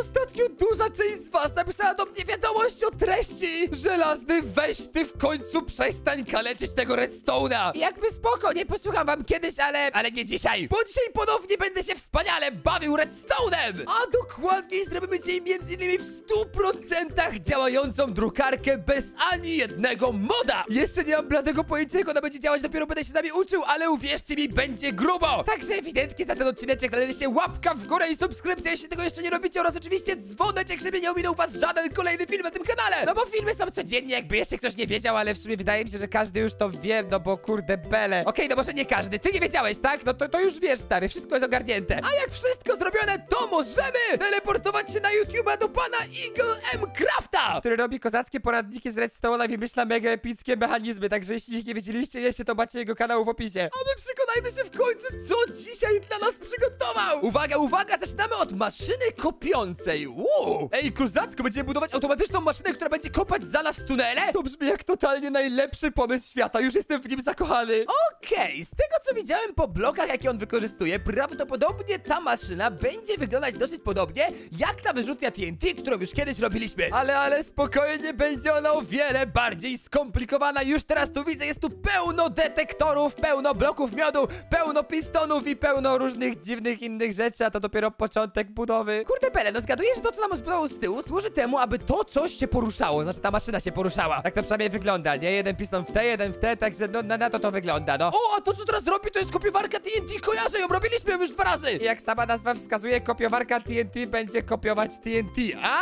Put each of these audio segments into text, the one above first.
Ostatnio duża część z was napisała do mnie wiadomość o treści. Żelazny, weź ty w końcu przestań kaleczyć tego redstone'a. Jakby spoko, nie posłucham wam kiedyś, ale... ale nie dzisiaj. Bo dzisiaj ponownie będę się wspaniale bawił redstone'em. A dokładniej zrobimy dzisiaj między innymi w 100% działającą drukarkę bez ani jednego moda. Jeszcze nie mam bladego pojęcia, jak ona będzie działać, dopiero będę się z nami uczył, ale uwierzcie mi, będzie grubo. Także ewidentnie za ten odcineczek należy się łapka w górę i subskrypcja, jeśli tego jeszcze nie robicie oraz oczywiście dzwoneczek, żeby nie ominął was żaden kolejny film na tym kanale. No bo filmy są codziennie, jakby jeszcze ktoś nie wiedział, ale w sumie wydaje mi się, że każdy już to wie, no bo kurde bele. Okej, no może nie każdy, ty nie wiedziałeś, tak? No to, to już wiesz, stary, wszystko jest ogarnięte. A jak wszystko zrobione, to możemy teleportować się na YouTube'a do pana Eagle M. Crafta, który robi kozackie poradniki z Redstone'a i wymyśla mega epickie mechanizmy, także jeśli ich nie wiedzieliście jeszcze, to macie jego kanał w opisie. A my przekonajmy się w końcu, co dzisiaj dla nas przygotował. Uwaga, uwaga, zaczynamy od maszyny kopiącej. Uuu. Ej, kozacko, będziemy budować automatyczną maszynę, która będzie kopać za nas tunele? To brzmi jak totalnie najlepszy pomysł świata, już jestem w nim zakochany. Okej, z tego co widziałem po blokach, jakie on wykorzystuje, prawdopodobnie ta maszyna będzie wyglądać dosyć podobnie jak ta wyrzutnia TNT, którą już kiedyś robiliśmy. Ale, ale spokojnie, będzie ona o wiele bardziej skomplikowana. Już teraz tu widzę, jest tu pełno detektorów, pełno bloków miodu, pełno pistonów i pełno różnych dziwnych innych rzeczy, a to dopiero początek budowy. Kurde Pele, no zgaduję, że to co nam zbudował z tyłu służy temu, aby to coś się poruszało, znaczy ta maszyna się poruszała. Tak to przynajmniej wygląda, nie? Jeden piston w te, jeden w te, także no, na, na to to wygląda, no. O, a to co teraz robi, to jest kopiowarka TNT, kojarzę ją, robiliśmy ją już dwa razy. I jak sama nazwa wskazuje, kopiowarka TNT będzie kopiować TNT.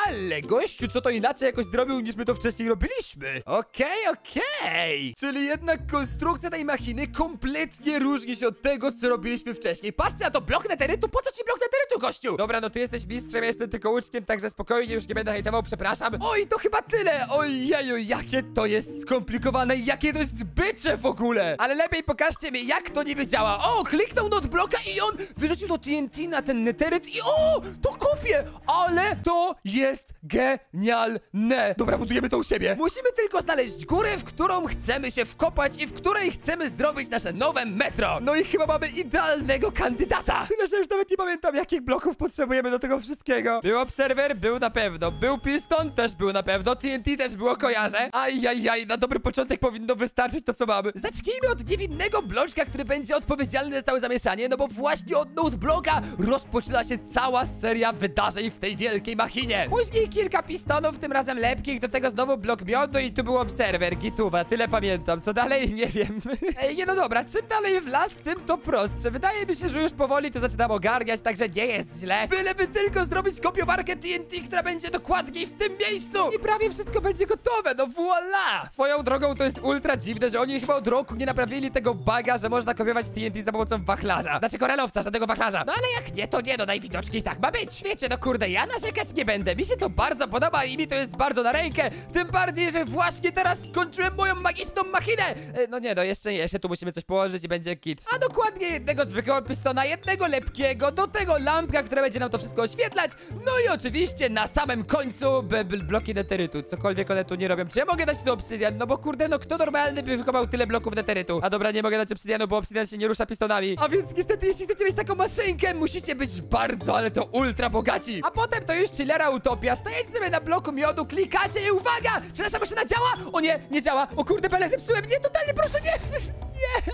Ale gościu, co to inaczej jakoś zrobił, niż my to wcześniej robiliśmy. Okej, okej. Czyli jednak konstrukcja tej machiny kompletnie różni się od tego, co robiliśmy wcześniej. Patrzcie na to, blok neterytu, po co ci blok neterytu, gościu? Dobra, no ty jesteś mistrzem, ja jestem tylko uczniem, także spokojnie, już nie będę hejtował, przepraszam. Oj, to chyba tyle. Ojeju, jakie to jest skomplikowane i jakie to jest bycze w ogóle. Ale lepiej pokażcie mi, jak to niby działa. O, kliknął not bloka i on wyrzucił do TNT na ten neteryt i o, to kopie. Ale to jest genialne. Dobra, budujemy to u siebie. Musimy tylko znaleźć górę, w którą chcemy się wkopać i w której chcemy zrobić nasze nowe metro. No i chyba mamy idealnego kandydata. Tyle, że już nawet nie pamiętam, jakich bloków potrzebujemy do tego wszystkiego. Był obserwer, był na pewno. Był piston, też był na pewno. TNT też było, kojarzę. Ajajaj, na dobry początek powinno wystarczyć to, co mamy. Zacznijmy od niewinnego bloczka, który będzie odpowiedzialny za całe zamieszanie, no bo właśnie od notebloka rozpoczyna się cała seria wydarzeń w tej wielkiej machinie. Później kilka pistonów, tym razem lepkich, do tego znowu blok miodu i tu był obserwer, gituwa, tyle pamiętam. Co dalej? Nie wiem. Ej, nie no dobra, czym dalej w las, tym to prostsze. Wydaje mi się, że już powoli to zaczynam ogarniać, także nie jest źle. Byleby tylko zrobić kopiowarkę TNT, która będzie dokładniej w tym miejscu i prawie wszystko będzie gotowe, no voila! Swoją drogą to jest ultra dziwne, że oni chyba od roku nie naprawili tego baga, że można kopiować TNT za pomocą wachlarza. Znaczy korelowca, żadnego wachlarza. No ale jak nie, to nie, no najwidoczniej tak ma być. Wiecie, no kurde, ja narzekać nie będę. Mi się to bardzo podoba i mi to jest bardzo na rękę. Tym bardziej, że właśnie teraz skończyłem moją magiczną machinę. E, No nie, no jeszcze nie, jeszcze tu musimy coś położyć i będzie kit. A dokładnie jednego zwykłego pistona, jednego lepkiego, do tego lampka, która będzie nam to wszystko oświetlać. No i oczywiście na samym końcu bloki neterytu. Cokolwiek one tu nie robią. Czy ja mogę dać tu obsydian? No bo kurde, no kto normalny by wykopał tyle bloków neterytu? A dobra, nie mogę dać obsydianu, bo obsydian się nie rusza pistonami. A więc niestety, jeśli chcecie mieć taką maszynkę, musicie być bardzo, ale to ultra bogaci. A potem to już chillera utopia. Stajecie sobie na bloku miodu, klikacie i uwaga! Czy nasza maszyna działa? O nie, nie działa. O kurde, bele, zepsułem. Nie, totalnie proszę, nie! Nie!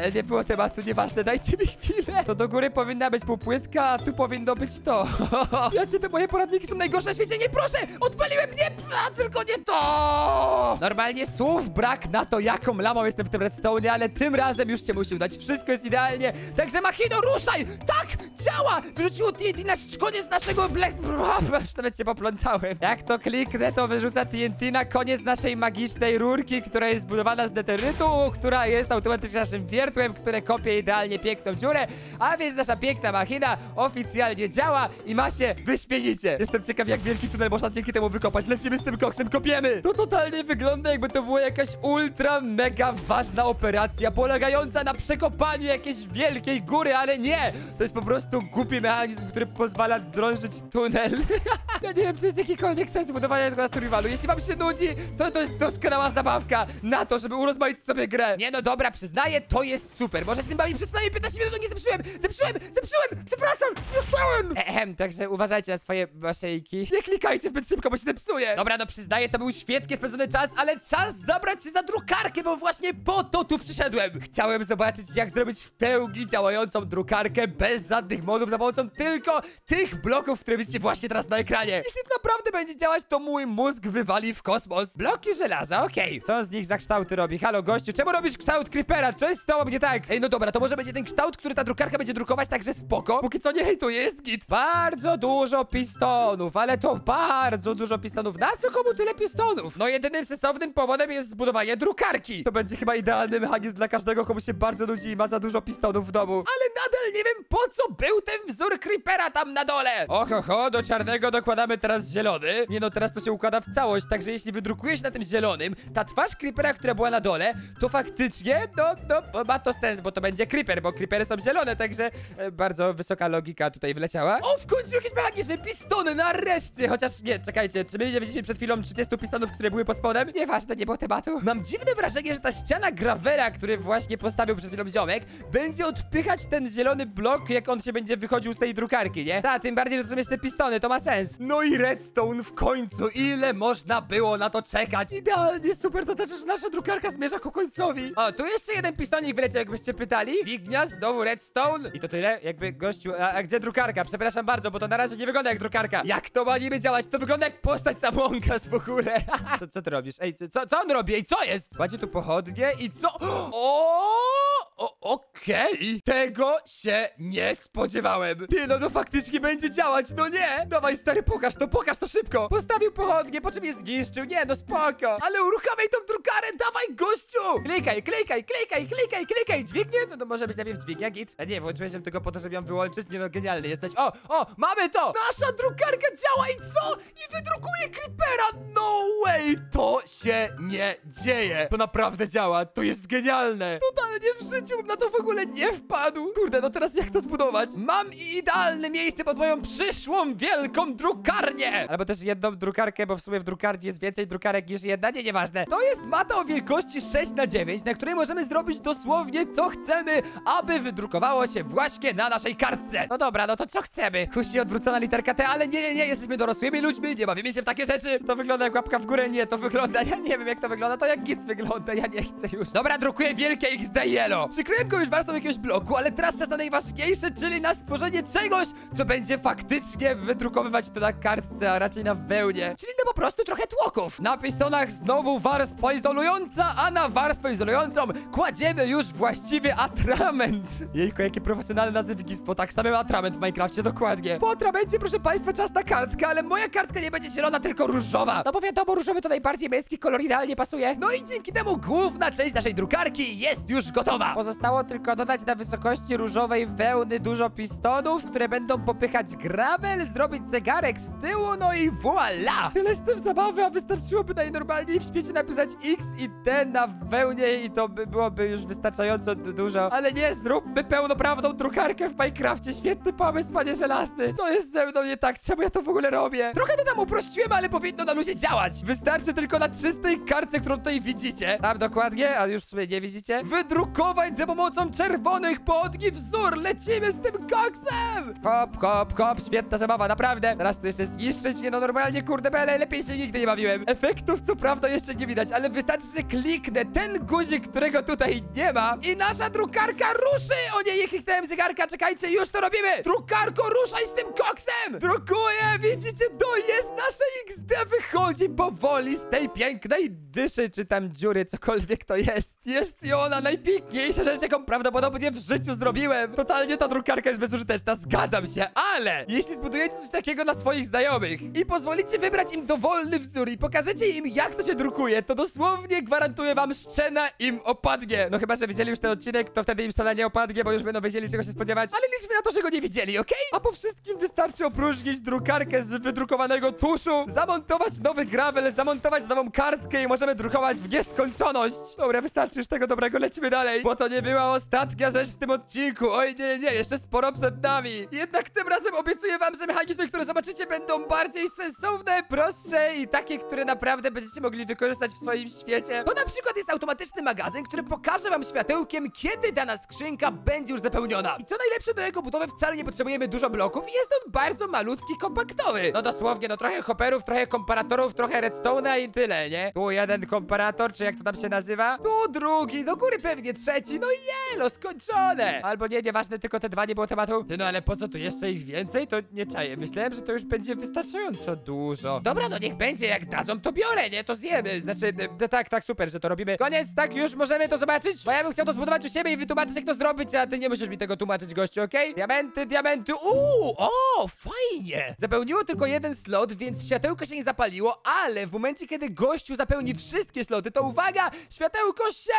E, Nie było tematu, nieważne, dajcie mi chwilę. To do góry powinna być półpłytka, a tu powinno być to. Wiecie, te moje poradniki są najgorsze na świecie, nie proszę! Odpaliłem, nie, a tylko nie to! Normalnie słów brak na to, jaką lamą jestem w tym redstone, ale tym razem już cię musi udać. Wszystko jest idealnie, także machino, ruszaj! Tak, działa! Wyrzuciło TNT na koniec naszego black... Już nawet się poplątałem. Jak to kliknę, to wyrzuca TNT na koniec naszej magicznej rurki, która jest zbudowana z neterytu, która jest automatycznie naszym wiertłem, które kopie idealnie piękną dziurę, a więc nasza piękna machina oficjalnie działa i ma się wyśmienicie. Jestem ciekaw, jak wielki tunel można dzięki temu wykopać. Lecimy z tym koksem, kopiemy! To totalnie wygląda, jakby to była jakaś ultra mega ważna operacja, polegająca na przekopaniu jakiejś wielkiej góry, ale nie! To jest po prostu głupi mechanizm, który pozwala drążyć tunel. ja nie wiem, czy jest jakikolwiek sens budowania tego na survivalu. Jeśli wam się nudzi, to to jest doskonała zabawka na to, żeby urozmaicić sobie grę. Nie no dobra, przyznaję, to jest super. Może się tym bawić przez co najmniej 15 minut, nie zepsułem, zepsułem, zepsułem, przepraszam, nie chciałem. Ehem, także uważajcie na swoje maszejki. Nie klikajcie zbyt szybko, bo się zepsuje. Dobra, no przyznaję, to był świetnie spędzony czas, ale czas zabrać się za drukarkę, bo właśnie po to tu przyszedłem. Chciałem zobaczyć, jak zrobić w pełni działającą drukarkę bez żadnych modów, za pomocą tylko tych bloków, które widzicie właśnie teraz na ekranie. Jeśli to naprawdę będzie działać, to mój mózg wywali w kosmos. Bloki żelaza, okej. Co z nich za kształty robi? Halo, gościu, czemu robisz kształt creepera? Co jest z tobą nie tak? Ej, no dobra, to może będzie ten kształt, który ta drukarka będzie drukować, także spoko. Póki co nie hejtuję, jest git. Bardzo dużo pistonów, ale to bardzo dużo pistonów. Na co komu tyle pistonów? No jedynym sensownym powodem jest zbudowanie drukarki. To będzie chyba idealny mechanizm dla każdego, komu się bardzo nudzi i ma za dużo pistonów w domu. Ale nadal nie wiem, po co był ten wzór creepera tam na dole. Oho, ho, do czarnego dokładamy teraz zielony. Nie no, teraz to się układa w całość, także jeśli wydrukujesz na tym zielonym, ta twarz creepera, która była na dole, to faktycznie, no, no, ma to sens, bo to będzie creeper, bo creepery są zielone, także e, bardzo wysoka logika tutaj wleciała. O, w końcu jakieś mechanizmy, pistony, nareszcie! Chociaż nie, czekajcie, czy my nie widzieliśmy przed chwilą 30 pistonów, które były pod spodem? Nieważne, nie było tematu. Mam dziwne wrażenie, że ta ściana gravera, który właśnie postawił przed chwilą ziomek, będzie odpychać ten zielony blok, jak on się będzie wychodził z tej drukarki, nie? Ta, tym bardziej, że to są jeszcze pistony, to ma sens. No i redstone w końcu, ile można było na to czekać? Idealnie, super, to znaczy, że nasza drukarka zmierza ku końcowi. O, tu jeszcze jeden pistonik wyleciał, jakbyście pytali. Wignia, znowu redstone. I to tyle? Jakby, gościu, a, a gdzie drukarka? Przepraszam bardzo, bo to na razie nie wygląda jak drukarka. Jak to ma niby działać? To wygląda jak postać Among Us w ogóle. co, co ty robisz? Ej, co, co on robi? Ej, co jest? Macie tu pochodnie i co? O! O, okej. Tego się nie spodziewałem. Ty, no to faktycznie będzie działać, no nie. Dawaj, stary, pokaż to, pokaż to szybko. Postawił pochodnie, po czym je zniszczył. Nie, no spoko. Ale uruchamiaj tą drukarę, dawaj, gościu. Klikaj, klikaj, klikaj, klikaj, klikaj. Dźwignie? No to może być najpierw dźwignia, git. A nie, włączyłeś ją tylko po to, żeby ją wyłączyć. Nie no, genialny jesteś. O, o, mamy to. Nasza drukarka działa i co? I wydrukuje creepera. No way, to się nie dzieje. To naprawdę działa, to jest genialne. Totalnie w życiu bym na to w ogóle nie wpadł. Kurde, no teraz jak to zbudować? Mam idealne miejsce pod moją przyszłą wielką drukarnię. Albo też jedną drukarkę, bo w sumie w drukarni jest więcej drukarek niż jedna, nie, nieważne. To jest mata o wielkości 6 na 9 na której możemy zrobić dosłownie co chcemy, aby wydrukowało się właśnie na naszej kartce. No dobra, no to co chcemy? Kusi odwrócona literka T, ale nie, nie, nie, jesteśmy dorosłymi ludźmi, nie bawimy się w takie rzeczy. To wygląda jak łapka w górę, nie, to wygląda, ja nie wiem jak to wygląda, to jak nic wygląda, ja nie chcę już. Dobra, drukuję wielkie XD Yellow. Przykryłem go już warstwą jakiegoś bloku, ale teraz czas na najważniejsze, czyli na stworzenie czegoś, co będzie faktycznie wydrukowywać to na kartce, a raczej na wełnie. Czyli no po prostu trochę tłoków. Na pistonach znowu warstwa izolująca, a na warstwę izolującą kładziemy już właściwy atrament. Jejku, jakie profesjonalne nazewnictwo, tak stawiam atrament w Minecrafcie, dokładnie. Po atramencie, proszę państwa, czas na kartkę, ale moja kartka nie będzie zielona, tylko różowa. No bo wiadomo, różowy to najbardziej męski kolor, idealnie pasuje. No i dzięki temu główna część naszej drukarki jest już gotowa. Pozostało tylko dodać na wysokości różowej wełny dużo pistonów, które będą popychać gravel, zrobić zegarek z tyłu, no i voila! Tyle z tym zabawy, a wystarczyłoby najnormalniej w świecie napisać X i T na wełnie i to by byłoby już wystarczająco dużo. Ale nie, zróbmy pełnoprawną drukarkę w Minecrafcie. Świetny pomysł, panie żelazny. Co jest ze mną nie tak? Czemu ja to w ogóle robię? Trochę to tam uprościłem, ale powinno na luzie działać. Wystarczy tylko na czystej kartce, którą tutaj widzicie. Tam dokładnie, a już w sumie nie widzicie. Wydrukować za pomocą czerwonych podni wzór. Lecimy z tym koksem! Hop, hop, hop, świetna zabawa, naprawdę. Teraz to jeszcze zniszczyć, nie no normalnie, kurde bele, lepiej się nigdy nie bawiłem. Efektów co prawda jeszcze nie widać, ale wystarczy, że kliknę ten guzik, którego tutaj nie ma i nasza drukarka ruszy! O nie, nie kliknąłem zegarka, czekajcie, już to robimy! Drukarko, ruszaj z tym koksem! Drukuję, widzicie, to jest nasze XD, wychodzi powoli z tej pięknej dyszy, czy tam dziury, cokolwiek to jest. Jest i ona najpiękniejsza rzecz, jaką prawdopodobnie w życiu zrobiłem. Totalnie ta drukarka jest bezużyteczna, zgadzam się, ale jeśli zbudujecie coś takiego na swoich znajomych i pozwolicie wybrać im dowolny wzór i pokażecie im, jak to się drukuje, to dosłownie gwarantuję wam, szczena im opadnie. No chyba, że widzieli już ten odcinek, to wtedy im szczena nie opadnie, bo już będą wiedzieli, czego się spodziewać, ale liczmy na to, że go nie widzieli, okej? A po wszystkim wystarczy opróżnić drukarkę z wydrukowanego tuszu, zamontować nowy gravel, zamontować nową kartkę i możemy drukować w nieskończoność. Dobra, wystarczy już tego dobrego, lecimy dalej, bo to nie była ostatnia rzecz w tym odcinku. Oj, nie, nie, jeszcze sporo przed nami. Jednak tym razem obiecuję wam, że mechanizmy, które zobaczycie będą bardziej sensowne, prostsze i takie, które naprawdę będziecie mogli wykorzystać w swoim świecie. To na przykład jest automatyczny magazyn, który pokaże wam światełkiem, kiedy dana skrzynka będzie już zapełniona. I co najlepsze, do jego budowy wcale nie potrzebujemy dużo bloków i jest on bardzo malutki, kompaktowy. No dosłownie, no trochę hopperów, trochę komparatorów, trochę redstone'a i tyle, nie? Tu jeden komparator, czy jak to tam się nazywa? Tu drugi, do góry pewnie trzeci, no i jelo, skończone. Albo nie, nieważne, tylko te dwa nie było tematu. Ty, no ale po co tu jeszcze ich więcej? To nie czaję. Myślałem, że to już będzie wystarczająco dużo. Dobra, no niech będzie, jak dadzą, to biorę, nie? To zjemy. Znaczy, e, tak, tak, super, że to robimy. Koniec, tak, już możemy to zobaczyć? Bo ja bym chciał to zbudować u siebie i wytłumaczyć, jak to zrobić, a ty nie musisz mi tego tłumaczyć, gościu, okej? Diamenty, diamenty, uuu, o, fajnie. Zapełniło tylko jeden slot, więc światełko się nie zapaliło, ale w momencie, kiedy gościu zapełni wszystkie sloty, to uwaga, światełko się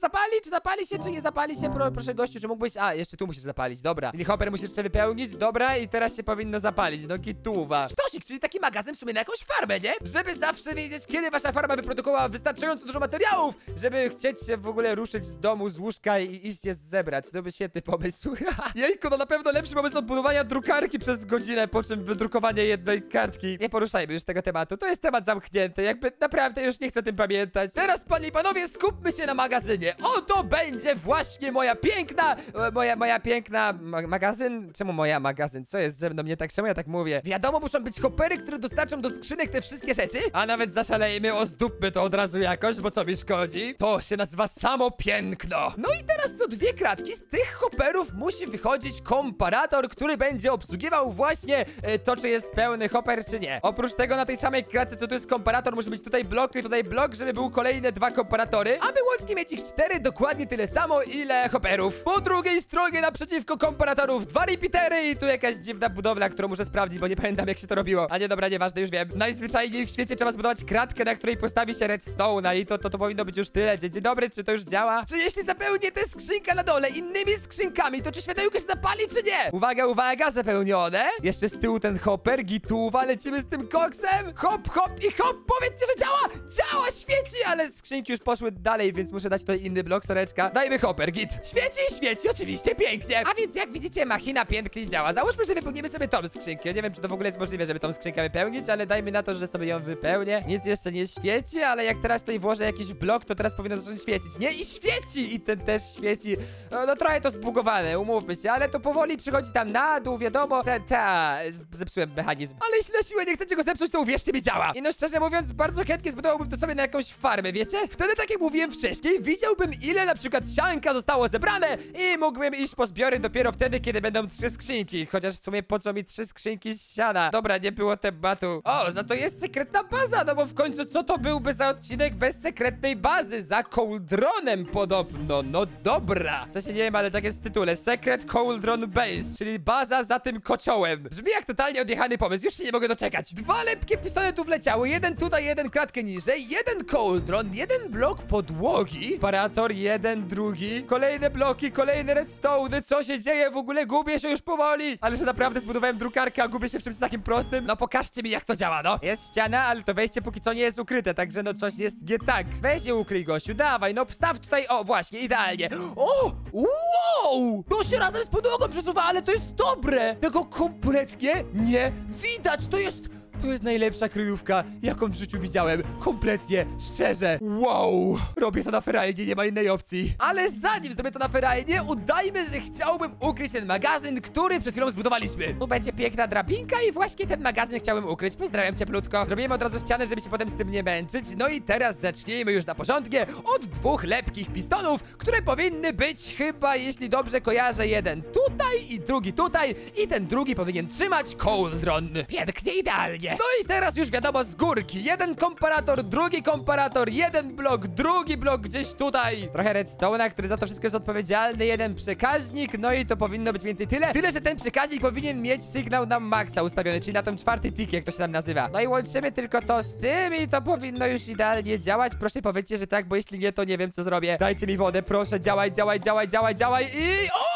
zapali, czy zapali się, czy nie zapali się? Pro, proszę gościu, czy mógłbyś... A, jeszcze tu musisz zapalić, dobra. Czyli hopper musisz jeszcze wypełnić, dobra, i teraz się powinno zapalić, no kituwa. Sztosik, czyli taki magazyn w sumie na jakąś farmę, nie? Żeby zawsze wiedzieć, kiedy wasza farma wyprodukowała wystarczająco dużo materiałów, żeby chcieć się w ogóle ruszyć z domu, z łóżka i iść je zebrać. To by świetny pomysł. Jejku, no na pewno lepszy pomysł od budowania drukarki przez godzinę, po czym wydrukowanie jednej kartki. Nie poruszajmy już tego tematu, to jest temat zamknięty, jakby naprawdę już nie chcę tym pamiętać. Teraz, panie i panowie, skupmy się na magazynie. Oto będzie właśnie moja piękna, e, moja, moja piękna ma magazyn? Czemu moja magazyn? Co jest ze mną nie tak? Czemu ja tak mówię? Wiadomo, muszą być hopery, które dostarczą do skrzynek te wszystkie rzeczy, a nawet zaszalejmy, ozdóbmy to od razu jakoś, bo co mi szkodzi? To się nazywa samo piękno. No i teraz co dwie kratki z tych hopperów musi wychodzić komparator, który będzie obsługiwał właśnie e, to, czy jest pełny hopper, czy nie. Oprócz tego na tej samej kratce, co tu jest komparator, musi być tutaj blok i tutaj blok, żeby były kolejne dwa komparatory, aby łącznie mieć ich cztery, dokładnie tyle samo, ile hopperów. Po drugiej stronie naprzeciwko komparatorów dwa repeatery i tu jakaś dziwna budowla, którą muszę sprawdzić, bo nie pamiętam jak się to robiło. A nie, dobra, nieważne, już wiem. Najzwyczajniej w świecie trzeba zbudować kratkę, na której postawi się redstone'a i to, to, to powinno być już tyle. Dzień, dobry, czy to już działa? Czy jeśli zapełnię tę skrzynkę na dole innymi skrzynkami, to czy światełko się zapali, czy nie? Uwaga, uwaga, zapełnione. Jeszcze z tyłu ten hopper, gituwa, lecimy z tym koksem. Hop, hop i hop, powiedzcie, że działa! Działa, świeci, ale skrzynki już poszły dalej, więc muszę dać tutaj inny blok, soreczka. Dajmy hopper, git. Świeci, świeci, oczywiście, pięknie. A więc jak widzicie, machina pięknie działa. Załóżmy, że wypełnimy sobie tą skrzynkę. Nie wiem, czy to w ogóle jest możliwe, żeby tą skrzynkę wypełnić, ale dajmy na to, że sobie ją wypełnię. Nic jeszcze nie świeci, ale jak teraz tutaj włożę jakiś blok, to teraz powinno zacząć świecić. Nie, i świeci! I ten też świeci. No, no trochę to zbugowane, umówmy się, ale to powoli przychodzi tam na dół, wiadomo. Ta, ta, zepsułem mechanizm. Ale jeśli na siłę nie chcecie go zepsuć, to uwierzcie mi, działa. I no szczerze mówiąc, bardzo chętnie zbudowałbym to sobie na jakąś farmę, wiecie? Wtedy, tak jak mówiłem wcześniej, widziałbym ile na przykład sianka zostało zebrane i mógłbym iść po zbiory dopiero wtedy, kiedy będą trzy skrzynki. Chociaż w sumie po co mi trzy skrzynki siana? Dobra, nie było tematu. O, za to jest sekretna baza, no bo w końcu co to byłby za odcinek bez sekretnej bazy? Za Cauldronem podobno, no dobra. W sensie nie wiem, ale tak jest w tytule. Secret Cauldron Base, czyli baza za tym kociołem. Brzmi jak totalnie odjechany pomysł, już się nie mogę doczekać. Dwa lepkie pistolety tu wleciały, jeden tutaj, jeden kratkę niżej, jeden Cauldron, jeden blok podłogi, parator, jeden, drugi, kolejne bloki, kolejne redstone, co się dzieje? W ogóle gubię się już powoli. Ale że naprawdę zbudowałem drukarkę, a gubię się w czymś takim prostym. No pokażcie mi jak to działa, no. Jest ściana, ale to wejście póki co nie jest ukryte, także no coś jest nie tak. Weź je ukryj, gościu, dawaj, no wstaw tutaj, o właśnie, idealnie. O, wow! To się razem z podłogą przesuwa, ale to jest dobre. Tego kompletnie nie widać, to jest... To jest najlepsza kryjówka, jaką w życiu widziałem. Kompletnie, szczerze. Wow! Robię to na ferajnie, nie ma innej opcji. Ale zanim zrobię to na ferajnie, udajmy, że chciałbym ukryć ten magazyn, który przed chwilą zbudowaliśmy. Tu będzie piękna drabinka i właśnie ten magazyn chciałbym ukryć. Pozdrawiam cieplutko. Zrobimy od razu ścianę, żeby się potem z tym nie męczyć. No i teraz zacznijmy już na porządnie od dwóch lepkich pistonów, które powinny być chyba, jeśli dobrze kojarzę, jeden tutaj i drugi tutaj i ten drugi powinien trzymać cauldron. Pięknie, idealnie. No i teraz już wiadomo z górki. Jeden komparator, drugi komparator, jeden blok, drugi blok gdzieś tutaj. Trochę redstone'a, który za to wszystko jest odpowiedzialny, jeden przekaźnik, no i to powinno być więcej tyle. Tyle, że ten przekaźnik powinien mieć sygnał na maksa ustawiony, czyli na ten czwarty tik, jak to się tam nazywa. No i łączymy tylko to z tym i to powinno już idealnie działać. Proszę powiedzcie, że tak, bo jeśli nie, to nie wiem co zrobię. Dajcie mi wodę, proszę, działaj, działaj, działaj, działaj, działaj i... O!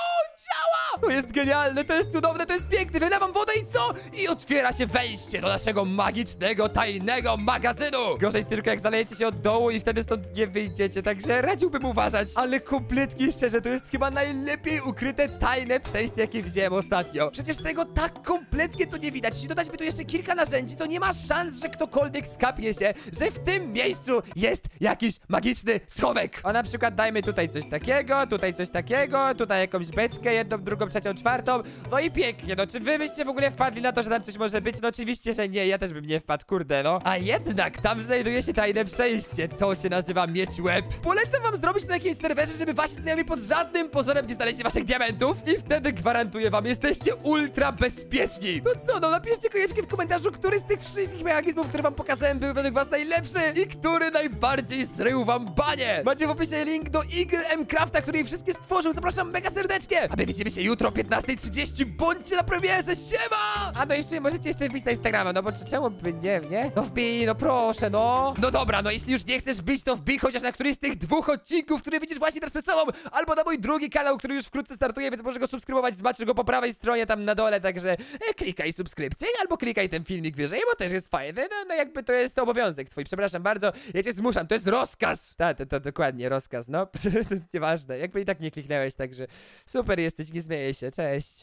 To jest genialne, to jest cudowne, to jest piękne. Wylewam wodę i co? I otwiera się wejście do naszego magicznego, tajnego magazynu. Gorzej tylko jak zalejecie się od dołu i wtedy stąd nie wyjdziecie, także radziłbym uważać. Ale kompletnie szczerze, to jest chyba najlepiej ukryte, tajne przejście, jakie widziałem ostatnio. Przecież tego tak kompletnie tu nie widać. Jeśli dodać by tu jeszcze kilka narzędzi, to nie ma szans, że ktokolwiek skapnie się, że w tym miejscu jest jakiś magiczny schowek. O na przykład dajmy tutaj coś takiego, tutaj coś takiego, tutaj jakąś beczkę, jedną, drugą, trzecią, czwartą. No i pięknie, no czy wy byście w ogóle wpadli na to, że tam coś może być? No oczywiście, że nie, ja też bym nie wpadł, kurde no. A jednak tam znajduje się tajne przejście, to się nazywa mieć łeb. Polecam wam zrobić na jakimś serwerze, żeby wasi znajomi pod żadnym pozorem nie znaleźli waszych diamentów i wtedy gwarantuję wam, jesteście ultra bezpieczni. No co, no napiszcie koniecznie w komentarzu, który z tych wszystkich mechanizmów, które wam pokazałem, był według was najlepszy i który najbardziej zrył wam banie. Macie w opisie link do Eagle M Crafta, który wszystkie stworzył, zapraszam mega serdecznie. A my widzimy się jutro o 15.30, bądźcie na premierze, siema! A no jeszcze możecie jeszcze wbić na Instagrama, no bo czy- czemu by nie, nie? No wbij, no proszę, no. No dobra, no jeśli już nie chcesz wbić, to wbij chociaż na któryś z tych dwóch odcinków, które widzisz właśnie teraz przed sobą, albo na mój drugi kanał, który już wkrótce startuje, więc możesz go subskrybować, zobaczysz go po prawej stronie tam na dole, także e, klikaj subskrypcję, albo klikaj ten filmik wyżej, bo też jest fajny, no, no jakby to jest obowiązek twój, przepraszam bardzo, ja cię zmuszam, to jest rozkaz! Tak, to, to dokładnie, rozkaz, no, nieważne, jakby i tak nie kliknęłeś, także super jesteś, nie się, cześć.